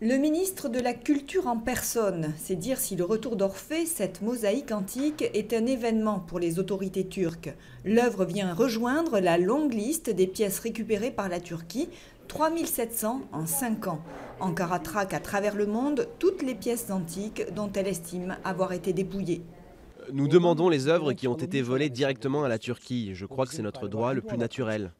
Le ministre de la Culture en personne, c'est dire si le retour d'Orphée, cette mosaïque antique, est un événement pour les autorités turques. L'œuvre vient rejoindre la longue liste des pièces récupérées par la Turquie, 3700 en 5 ans. Ankara traque à travers le monde toutes les pièces antiques dont elle estime avoir été dépouillées. Nous demandons les œuvres qui ont été volées directement à la Turquie. Je crois que c'est notre droit le plus naturel.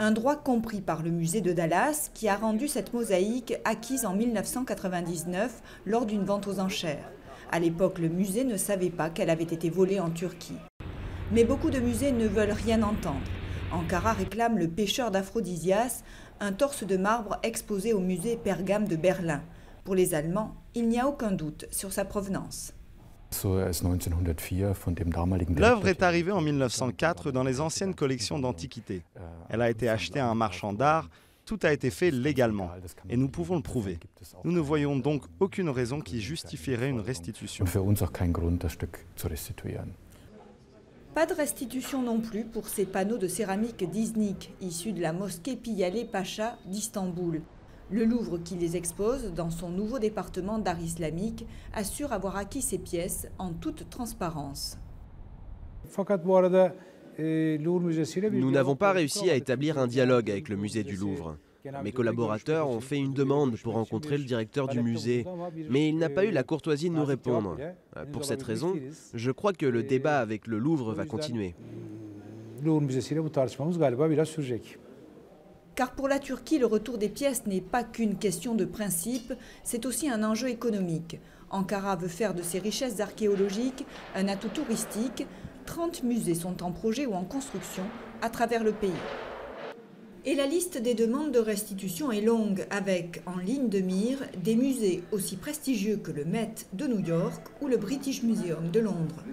Un droit compris par le musée de Dallas qui a rendu cette mosaïque acquise en 1999 lors d'une vente aux enchères. À l'époque, le musée ne savait pas qu'elle avait été volée en Turquie. Mais beaucoup de musées ne veulent rien entendre. Ankara réclame le pêcheur d'Aphrodisias, un torse de marbre exposé au musée Pergame de Berlin. Pour les Allemands, il n'y a aucun doute sur sa provenance. L'œuvre est arrivée en 1904 dans les anciennes collections d'antiquités. Elle a été achetée à un marchand d'art. Tout a été fait légalement et nous pouvons le prouver. Nous ne voyons donc aucune raison qui justifierait une restitution. Pas de restitution non plus pour ces panneaux de céramique d'Iznik, issus de la mosquée Piyale Pacha d'Istanbul. Le Louvre, qui les expose dans son nouveau département d'art islamique, assure avoir acquis ces pièces en toute transparence. Nous n'avons pas réussi à établir un dialogue avec le musée du Louvre. Mes collaborateurs ont fait une demande pour rencontrer le directeur du musée, mais il n'a pas eu la courtoisie de nous répondre. Pour cette raison, je crois que le débat avec le Louvre va continuer. Car pour la Turquie, le retour des pièces n'est pas qu'une question de principe, c'est aussi un enjeu économique. Ankara veut faire de ses richesses archéologiques un atout touristique. 30 musées sont en projet ou en construction à travers le pays. Et la liste des demandes de restitution est longue, avec en ligne de mire des musées aussi prestigieux que le Met de New York ou le British Museum de Londres.